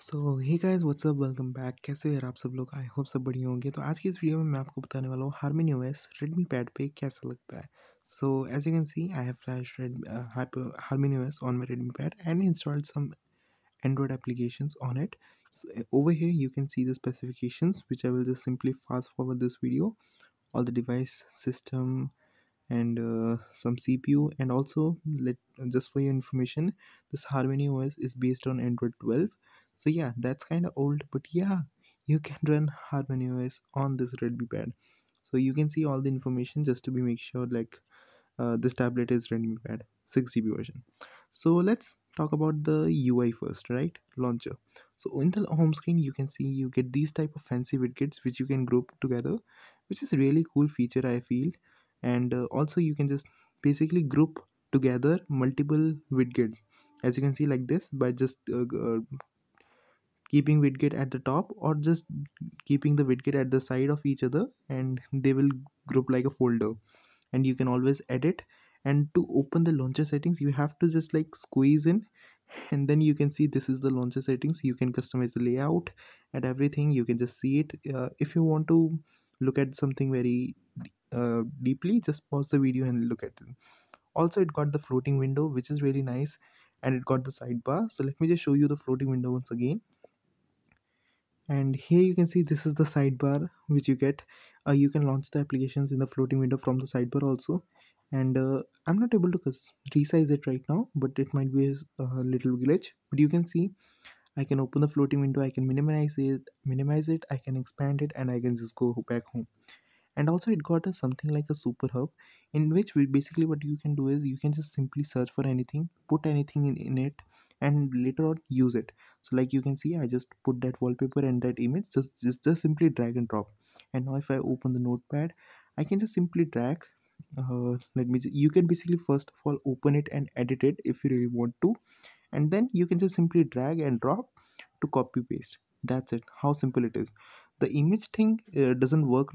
So hey guys what's up welcome back कैसे हो यार आप सब लोग आई होप सब बढ़िया होंगे तो आज की इस वीडियो में मैं आपको बताने वाला हूँ हारमनी ओएस रेडमी पैड पे कैसा लगता है so as you can see I have flash red Harmony OS on my Redmi pad and installed some android applications on it so, over here you can see the specifications which i will just simply fast forward this video all the device system and uh, some cpu and also let just for your information this harmony os is based on android 12 so yeah that's kind of old but yeah you can run harmony os on this redmi pad. So you can see all the information just to be make sure like uh, this tablet is redmi pad 6 gb version. So let's talk about the ui first right? Launcher. So in the home screen you can see you get these type of fancy widgets which you can group together which is really cool feature i feel. And uh, also you can just basically group together multiple widgets. As you can see like this by just uh, uh, keeping widget at the top or just keeping the widget at the side of each other and they will group like a folder. And you can always edit. And to open the launcher settings you have to just like squeeze in and then you can see this is the launcher settings. You can customize the layout and everything. You can just see it. Uh, if you want to look at something very uh, deeply just pause the video and look at it. Also it got the floating window which is really nice and it got the sidebar. So let me just show you the floating window once again and here you can see this is the sidebar which you get. Uh, you can launch the applications in the floating window from the sidebar also. And uh, i'm not able to resize it right now but it might be a, a little glitch. But you can see i can open the floating window i can minimize it minimize it i can expand it and i can just go back home and also it got a something like a super hub in which we basically what you can do is you can just simply search for anything put anything in, in it and later on use it. So like you can see i just put that wallpaper and that image just, just just simply drag and drop. And now if i open the notepad i can just simply drag uh, let me you can basically first of all open it and edit it if you really want to. And then you can just simply drag and drop to copy paste. That's it. How simple it is. The image thing uh, doesn't work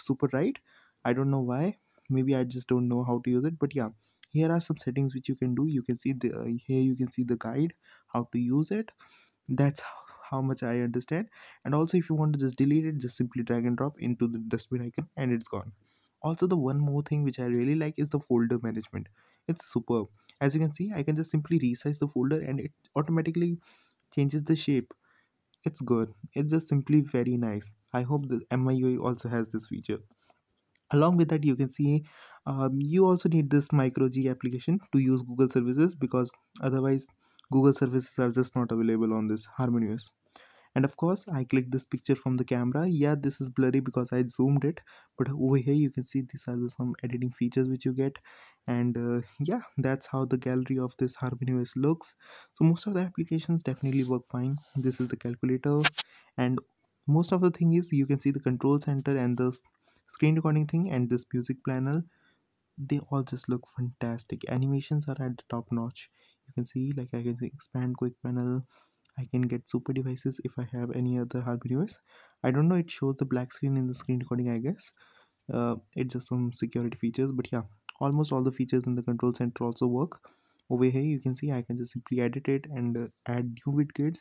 super right. I don't know why. Maybe i just don't know how to use it but yeah. Here are some settings which you can do. You can see the uh, here you can see the guide how to use it. That's how much i understand. And also if you want to just delete it just simply drag and drop into the dustbin icon and it's gone. Also the one more thing which i really like is the folder management. It's superb. As you can see i can just simply resize the folder and it automatically changes the shape it's good. It's just simply very nice. I hope the MIUI also has this feature. Along with that you can see um, you also need this micro g application to use google services because otherwise google services are just not available on this HarmonyOS and of course i click this picture from the camera. Yeah this is blurry because i zoomed it. But over here you can see these are the, some editing features which you get. And uh, yeah that's how the gallery of this HarmonyOS looks. So most of the applications definitely work fine. This is the calculator. And most of the thing is you can see the control center and the screen recording thing and this music panel. They all just look fantastic. Animations are at the top notch. You can see like i can expand quick panel i can get super devices if i have any other HarmonyOS i don't know it shows the black screen in the screen recording i guess. Uh, it's just some security features but yeah almost all the features in the control center also work. Over here you can see i can just simply edit it and uh, add new widgets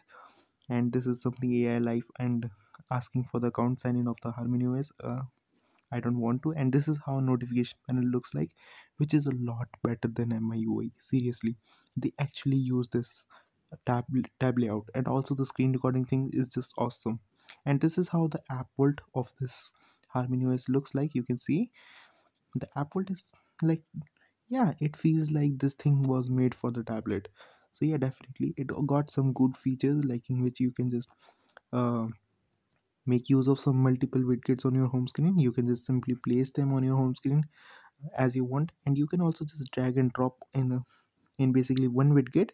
and this is something ai Life and asking for the account sign in of the HarmonyOS uh, I don't want to. And this is how notification panel looks like which is a lot better than MIUI seriously. They actually use this tab tab layout and also the screen recording thing is just awesome. And this is how the app vault of this HarmonyOS looks like you can see. The app vault is like yeah it feels like this thing was made for the tablet. So yeah definitely it got some good features like in which you can just uh, make use of some multiple widgets on your home screen. You can just simply place them on your home screen as you want and you can also just drag and drop in a, in basically one widget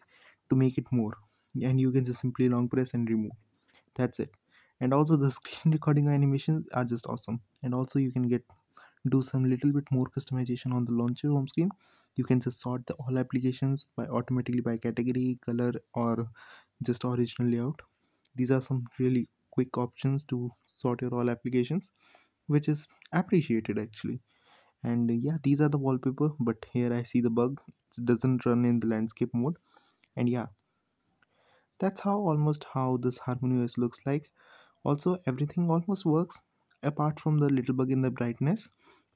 to make it more. And you can just simply long press and remove. That's it. And also the screen recording animations are just awesome. And also you can get do some little bit more customization on the launcher home screen. You can just sort the all applications by automatically by category color or just original layout. These are some really quick options to sort your all applications which is appreciated actually. And yeah these are the wallpaper but here i see the bug. It doesn't run in the landscape mode and yeah that's how almost how this HarmonyOS looks like. Also everything almost works apart from the little bug in the brightness.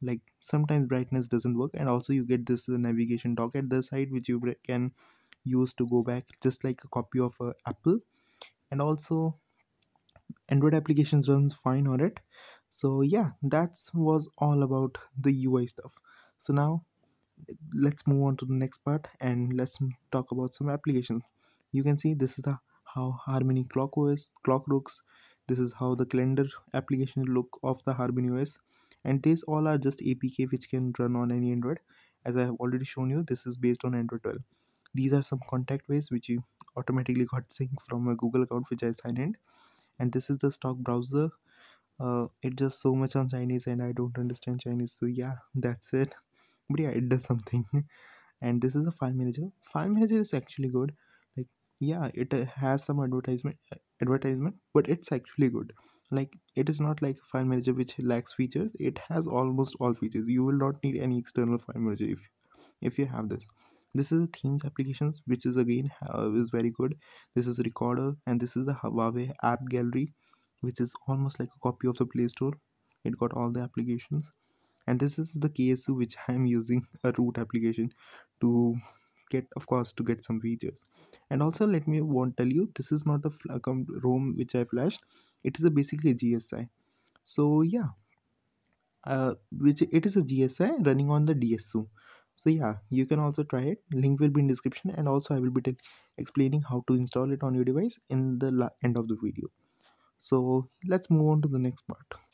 Like sometimes brightness doesn't work and also you get this navigation dock at the side which you can use to go back just like a copy of uh, apple. And also android applications runs fine on it. So yeah that's was all about the ui stuff. So now let's move on to the next part and let's talk about some applications. You can see this is the how harmony clock os clock looks. This is how the calendar application look of the harmony os and these all are just apk which can run on any android. As i have already shown you this is based on android 12 these are some contact ways which you automatically got sync from a google account which i signed in. And this is the stock browser. Uh, it just so much on chinese and i don't understand chinese. So yeah that's it but yeah it does something. And this is the file manager. File manager is actually good. Like yeah it uh, has some advertisement uh, advertisement but it's actually good. Like it is not like a file manager which lacks features. It has almost all features. You will not need any external file manager if if you have this. This is the themes applications which is again uh, is very good. This is recorder and this is the huawei app gallery which is almost like a copy of the play store. It got all the applications and this is the case which i am using a root application to get of course to get some features. And also let me want tell you this is not a custom rom which i flashed. It is a basically a gsi so yeah. Uh, which it is a gsi running on the dsu so yeah you can also try it. Link will be in description. And also i will be explaining how to install it on your device in the end of the video. So let's move on to the next part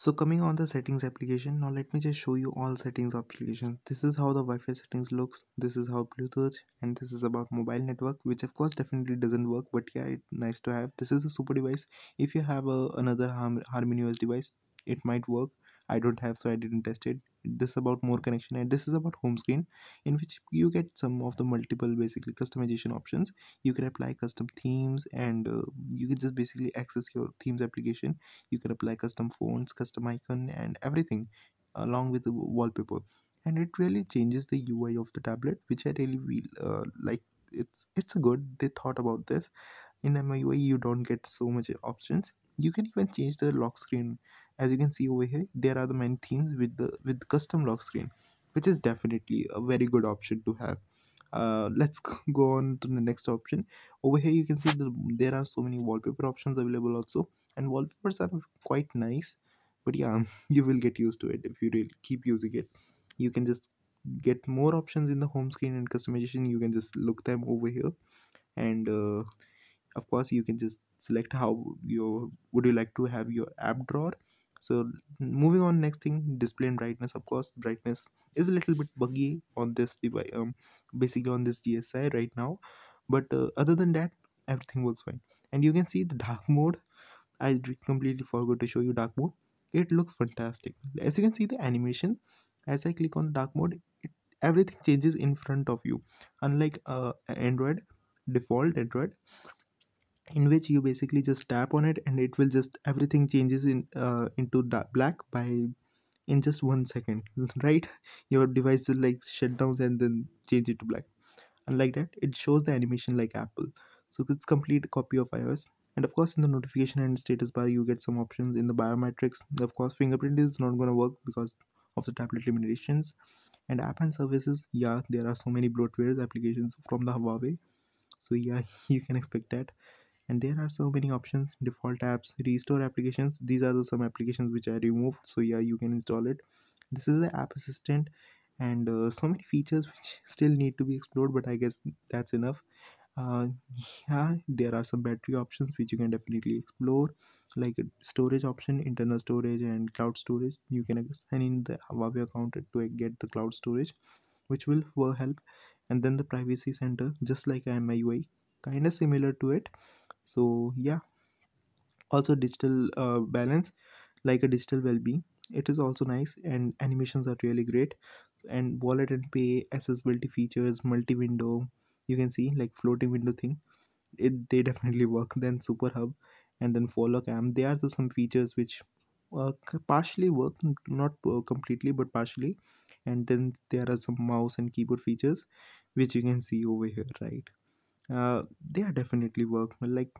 so coming on the settings application, now let me just show you all settings application. This is how the Wi-Fi settings looks. This is how Bluetooth and this is about mobile network, which of course definitely doesn't work, but yeah, it's nice to have. This is a super device. If you have a, another Harm- Harmony OS device, it might work. I don't have, so I didn't test it. This is about more connection, and this is about home screen, in which you get some of the multiple basically customization options. You can apply custom themes, and uh, you can just basically access your themes application. You can apply custom fonts custom icon and everything along with the wallpaper. And it really changes the ui of the tablet which i really feel uh, like it's it's good. They thought about this. In MIUI you don't get so much options you can even change the lock screen. As you can see over here there are the many themes with the with custom lock screen which is definitely a very good option to have. Uh, let's go on to the next option. Over here you can see that there are so many wallpaper options available also and wallpapers are quite nice but yeah you will get used to it if you really keep using it. You can just get more options in the home screen and customization. You can just look them over here and uh, of course you can just select how you would you like to have your app drawer. So moving on next thing display and brightness. Of course brightness is a little bit buggy on this device um basically on this gsi right now. But uh, other than that everything works fine. And you can see the dark mode. I completely forgot to show you dark mode. It looks fantastic. As you can see the animation as i click on dark mode it, everything changes in front of you. Unlike uh, android default android in which you basically just tap on it and it will just everything changes in uh, into black by in just one second right? Your device is like shut down and then change it to black. Unlike that it shows the animation like apple. So it's complete copy of ios. And of course in the notification and status bar you get some options. In the biometrics of course fingerprint is not going to work because of the tablet limitations. And app and services yeah there are so many bloatware applications from the huawei. So yeah you can expect that and there are so many options default apps restore applications. These are the some applications which i removed. So yeah you can install it. This is the app assistant and uh, so many features which still need to be explored but i guess that's enough. Uh, yeah there are some battery options which you can definitely explore like a storage option internal storage and cloud storage. You can sign in the huawei account to get the cloud storage which will help. And then the privacy center just like miui kind of similar to it so yeah. Also digital uh, balance like a digital well-being it is also nice and animations are really great. And wallet and pay accessibility features multi-window you can see like floating window thing. It they definitely work. Then super hub and then follow cam. There are some features which uh, partially work not uh, completely but partially. And then there are some mouse and keyboard features which you can see over here right uh, they are definitely work like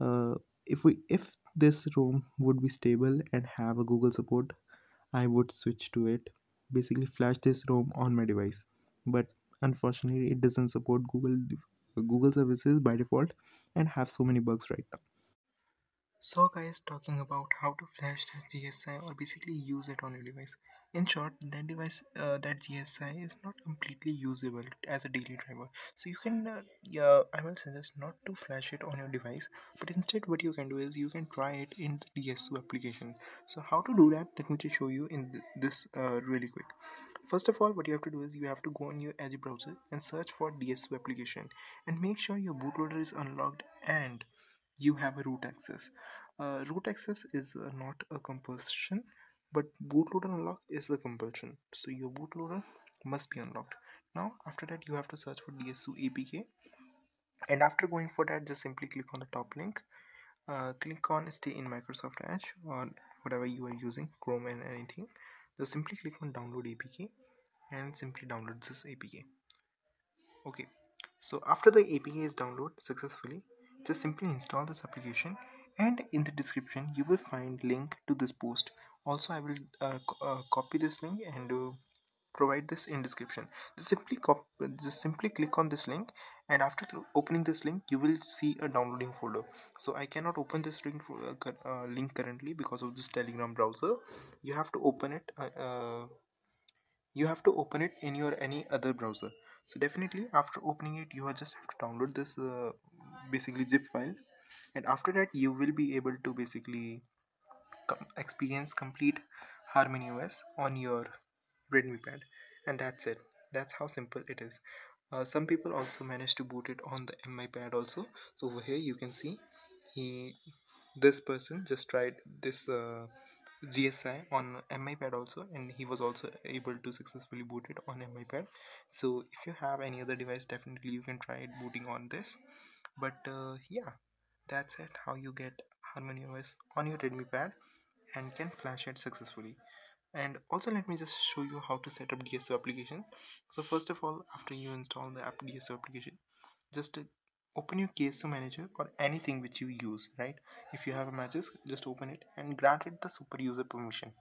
uh, if we if this ROM would be stable and have a Google support I would switch to it. Basically flash this ROM on my device. But unfortunately it doesn't support Google Google services by default and have so many bugs right now. So guys talking about how to flash the GSI or basically use it on your device in short that device uh, that GSI is not completely usable as a daily driver. So you can uh, yeah I will suggest not to flash it on your device but instead what you can do is you can try it in the DSU application. So how to do that? Let me just show you in th this uh, really quick. First of all, what you have to do is you have to go on your Edge browser and search for DSU application and make sure your bootloader is unlocked and you have a root access. Uh, root access is uh, not a compulsion, but bootloader unlock is the compulsion. So your bootloader must be unlocked. Now, after that, you have to search for DSU APK, and after going for that, just simply click on the top link. Uh, click on stay in Microsoft Edge or whatever you are using, Chrome and anything. Just simply click on download APK and simply download this APK. Okay, so after the APK is downloaded successfully, just simply install this application and in the description you will find link to this post also i will uh, uh, copy this link and uh, provide this in description. Just simply just simply click on this link and after opening this link you will see a downloading folder. So i cannot open this link uh, uh, link currently because of this telegram browser. You have to open it uh, you have to open it in your any other browser. So definitely after opening it you just have to download this basically zip file. And after that you will be able to basically experience complete Harmony OS on your Redmi pad. And that's it. That's how simple it is. Uh, some people also manage to boot it on the MI pad also. So over here you can see he this person just tried this uh, GSI on MI pad also and he was also able to successfully boot it on MI pad. So if you have any other device definitely you can try it booting on this. But uh, yeah that's it how you get Harmony OS on your Redmi pad and can flash it successfully. And also let me just show you how to set up DSU application. So first of all after you install the app DSU application just uh, open your KSU manager or anything which you use right? If you have a Magisk just open it and grant it the super user permission.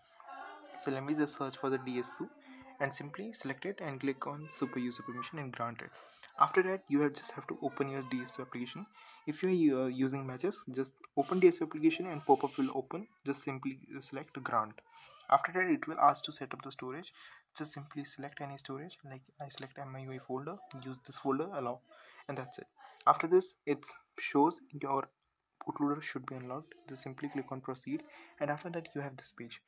So let me just search for the DSU and simply select it and click on super user permission and grant it. After that you have just have to open your DSU application. If you are uh, using Magisk just open DSU application and pop-up will open. Just simply select grant. After that it will ask to set up the storage. Just simply select any storage like I select MIUI folder use this folder allow and that's it. After this it shows your bootloader should be unlocked. Just simply click on proceed and after that you have this page.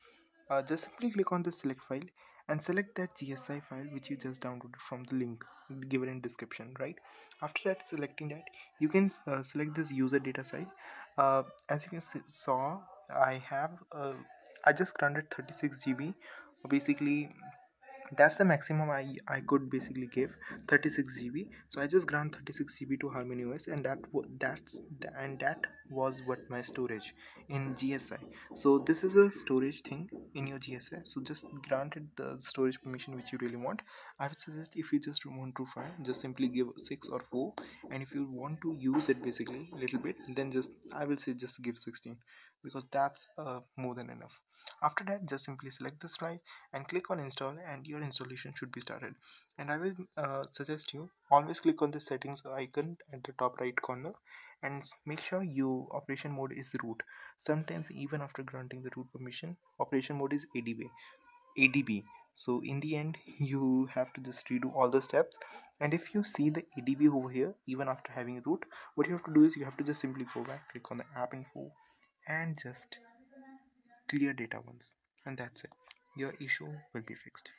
Uh, just simply click on the select file and select that GSI file which you just downloaded from the link given in description right? After that selecting that you can uh, select this user data size. Uh, as you can see, saw I have uh, I just granted 36 GB basically that's the maximum I, I could basically give 36 GB so I just grant 36 GB to Harmony OS and that that's and that was what my storage in GSI so this is a storage thing in your GSI so just granted the storage permission which you really want. I would suggest if you just want to try just simply give 6 or 4 and if you want to use it basically a little bit then just I will say just give 16 because that's uh, more than enough after that just simply select this drive and click on install and your installation should be started. And I will uh, suggest you always click on the settings icon at the top right corner and make sure your operation mode is root. Sometimes even after granting the root permission operation mode is ADB ADB so in the end you have to just redo all the steps. And if you see the ADB over here even after having root what you have to do is you have to just simply go back click on the app info and just clear data once and that's it. Your issue will be fixed